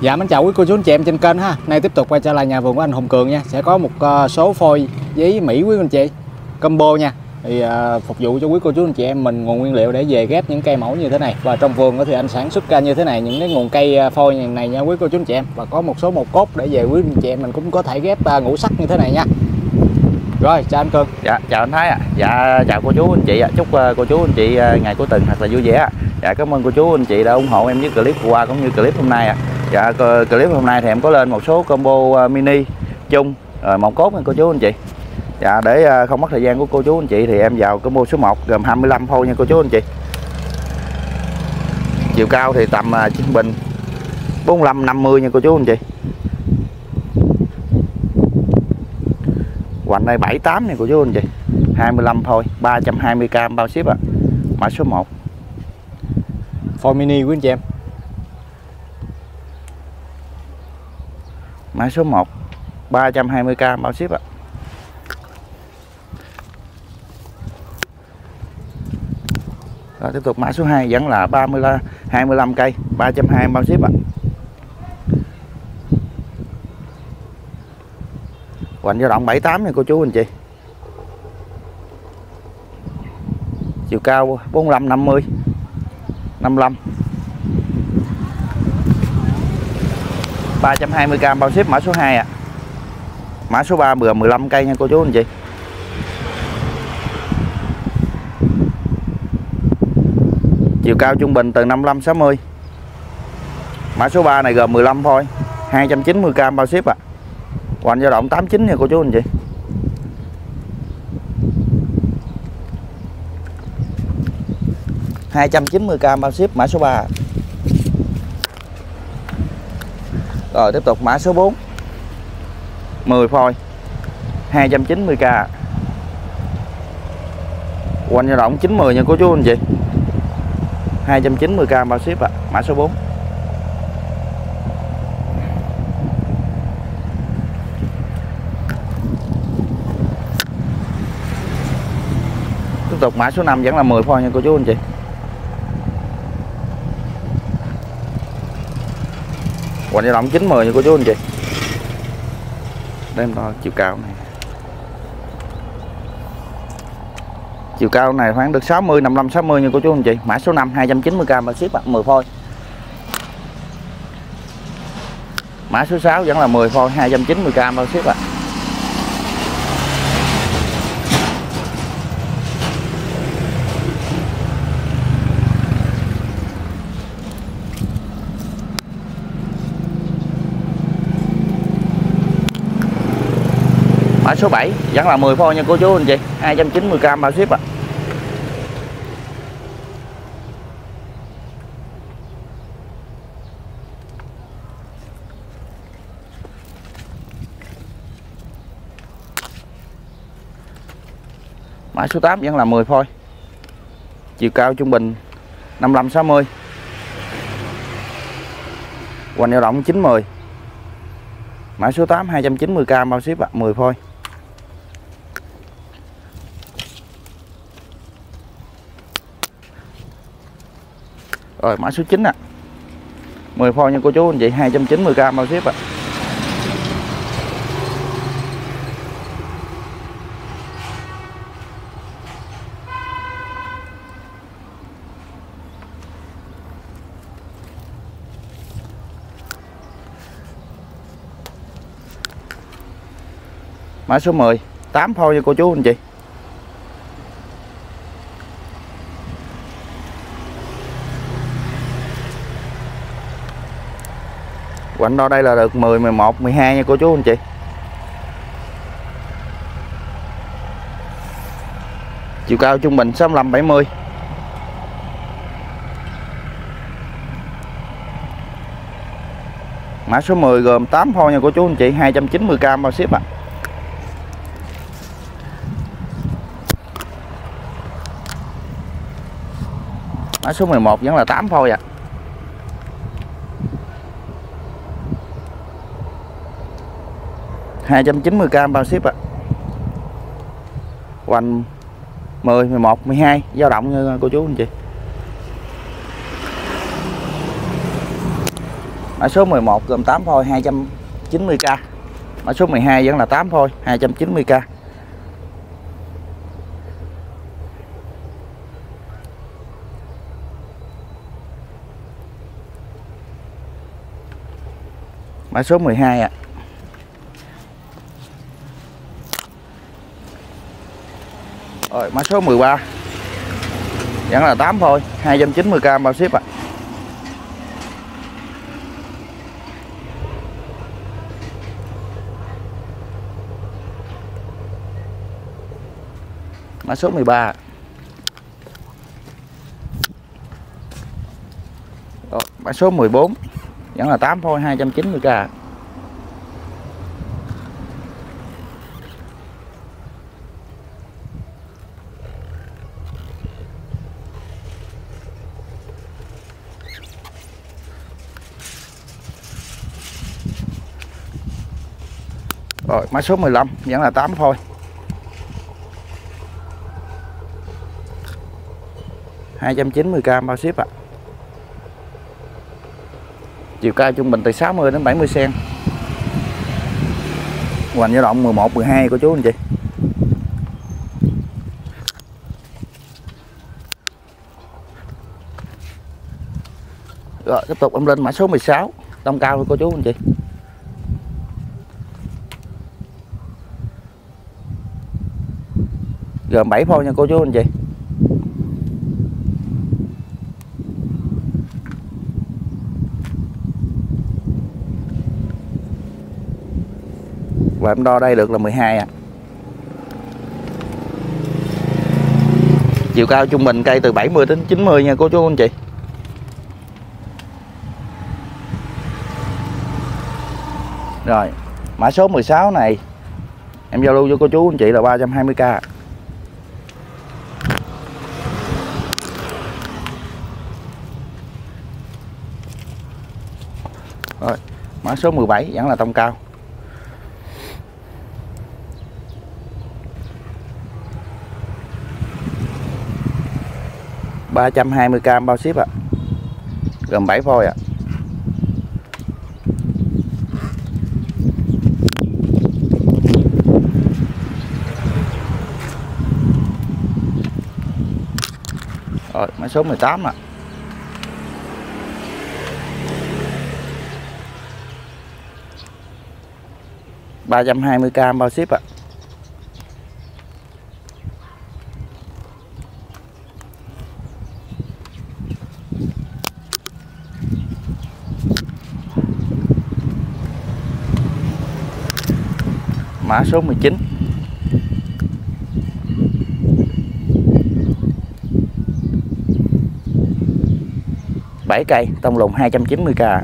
Dạ mến chào quý cô chú anh chị em trên kênh ha. Nay tiếp tục quay trở lại nhà vườn của anh Hùng Cường nha. Sẽ có một ờ, số phôi giấy Mỹ quý anh chị. Combo nha. Thì uh, phục vụ cho quý cô chú anh chị em mình nguồn nguyên liệu để về ghép những cây mẫu như thế này. Và trong vườn thì anh sản xuất ra như thế này những cái nguồn cây ờ, phôi này nha quý cô chú anh chị em. Và có một số một cốt để về quý anh chị em mình cũng có thể ghép uh, ngũ sắc như thế này nha. Rồi, chào anh Cường. Dạ, chào anh Thái ạ. À. Dạ, chào cô chú anh chị ạ. À. Chúc uh, cô chú anh chị uh, ngày cuối tuần thật là vui vẻ ạ. À. Dạ, cảm ơn cô chú anh chị đã ủng hộ em với clip qua cũng như clip hôm nay ạ. À. Dạ clip hôm nay thì em có lên một số combo à, mini chung. Rồi một cốt nha cô chú anh chị. Dạ để à, không mất thời gian của cô chú anh chị thì em vào combo số 1 gồm 25 phôi nha cô chú anh chị. Chiều cao thì tầm à, trung bình 45 50 nha cô chú anh chị. Hoành đây 78 nha cô chú anh chị. 25 phôi 320k bao ship ạ. À. Mã số 1 Phôi mini quý anh chị em. Mã số 1 320k bao ship ạ. Rồi, tiếp tục, mã số 2 vẫn là 30 25 cây 320 bao ship ạ. Hoành dao động 78 nha cô chú anh chị. Chiều cao 45 50 55 320g bao ship mã số 2 ạ à. Mã số 3 bừa 15 cây nha cô chú anh chị Chiều cao trung bình từ 55 60 Mã số 3 này gồm 15 thôi 290g bao ship ạ à. Hoành dao động 89 nha cô chú anh chị hai trăm chín mươi k bao ship mã số 3 Rồi tiếp tục, mã số 4 10 phôi 290k Quanh dao động 90 nha cô chú anh chị. 290k bao ship ạ à. Mã số 4 Tiếp tục, mã số 5 vẫn là 10 phôi nha cô chú anh chị. Hoành dao động 90 nha cô chú anh chị. Đây em đo chiều cao này. Chiều cao này khoảng được 60, 55, 60 nha cô chú anh chị. Mã số 5 290k mà ship 10 phôi. Mã số 6 vẫn là 10 phôi 290k bao ship ạ à. Số 7 vẫn là 10 phôi nha cô chú anh chị 290g bao ship ạ à. Mã số 8 vẫn là 10 phôi Chiều cao trung bình 55 60 Hoành dao động 910 Mã số 8 290k bao ship ạ, à, 10 phôi. Rồi, mã số 9 ạ. À. 10 pho nha cô chú anh chị 290k bao ship ạ. À. Mã số 10 8 phôi nha cô chú, anh chị Quạnh đo đây là được 10, 11, 12 nha cô chú anh chị Chiều cao trung bình 65, 70 Mã số 10 gồm 8 phôi nha cô chú anh chị 290k bao ship ạ à. Mã số 11 vẫn là 8 phôi ạ à. 290k bao ship ạ à. hoành 10, 11, 12 dao động như cô chú anh chị mã số 11 gồm 8 phôi 290k mã số 12 vẫn là 8 phôi 290k mã số 12 ạ à. Rồi mã số 13 vẫn là 8 thôi 290k bao ship ạ. À. mã số 13 Rồi, mã số 14 vẫn là 8 thôi 290k Rồi mã số 15 vẫn là 8 thôi. 290k bao ship ạ. À. chiều cao trung bình từ 60 đến 70 cm hoành dao động 11 12 của chú anh chị. Rồi, tiếp tục em lên mã số 16 tông cao của cô chú anh chị. Gồm 7 phôi nha cô chú anh chị. Và em đo đây được là 12 à chiều cao trung bình cây từ 70 đến 90 nha cô chú anh chị. Rồi, mã số 16 này, em giao lưu cho cô chú anh chị là 320k rồi mã số 17 vẫn là tông cao ba trăm hai mươi cam bao ship ạ à. gồm bảy phôi ạ à. rồi, mã số 18 ạ à. Ba trăm hai mươi k bao ship ạ à. mã số 19 7 cây tông lùng 290k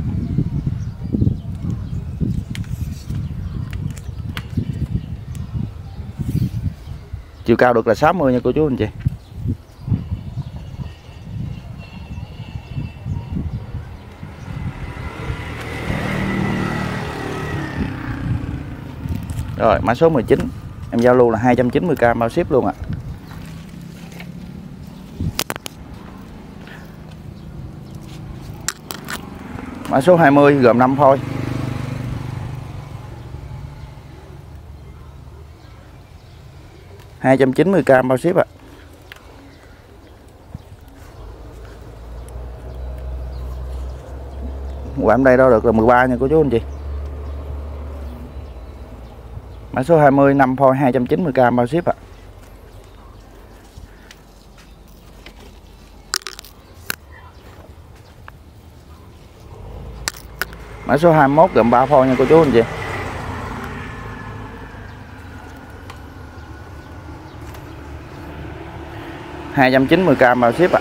chiều cao được là 60 nha cô chú, anh chị. Rồi, mã số 19 Em giao lưu là 290k bao ship luôn ạ. À. Mã số 20 gồm 5 phôi. 290k bao ship ạ à. quảm đây đo được là 13 nha cô chú anh chị mã số 20 5 phôi 290k bao ship ạ à. mã số 21 gồm 3 phôi nha cô chú anh chị hai trăm chín mươi k bao ship ạ à.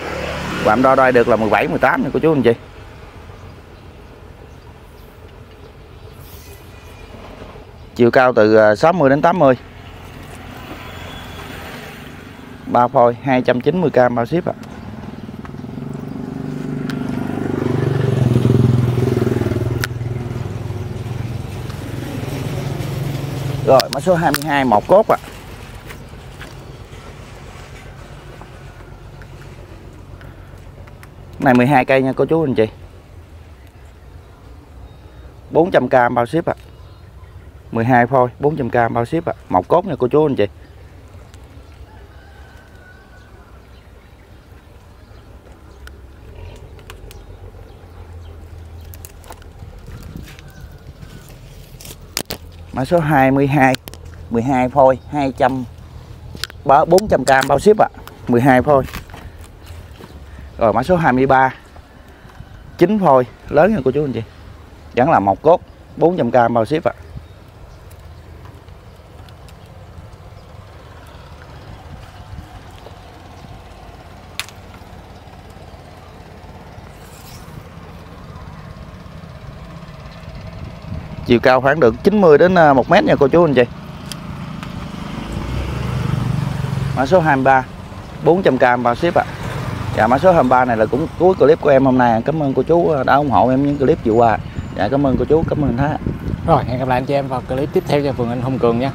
quạm đo đo được là 17 18 nha cô chú anh chị chiều cao từ à, 60 đến 80 ba phôi 290k bao ship ạ À. Rồi, mã số 22 một cốt ạ À. Này 12 cây nha, cô chú anh chị 400k bao ship ạ. À. 12 phôi 400k bao ship ạ. À. Một cốt nha, cô chú anh chị. Mã số 22 12 phôi 200 400k bao ship ạ. À. 12 phôi. Rồi mã số 23 9 phôi, lớn hơn cô chú anh chị. Vẫn là một cốt 400k bao ship ạ. À. chiều cao khoảng được 90 đến ờ, 1 mét nha cô chú anh chị mã số 23 400k bao ship ạ à dạ mã số 23 này là cũng cuối clip của em hôm nay. Cảm ơn cô chú đã ủng hộ em những clip vừa qua. Dạ cảm ơn cô chú, cảm ơn thái. Rồi, hẹn gặp lại anh chị em vào clip tiếp theo cho vườn anh Hùng Cường nha.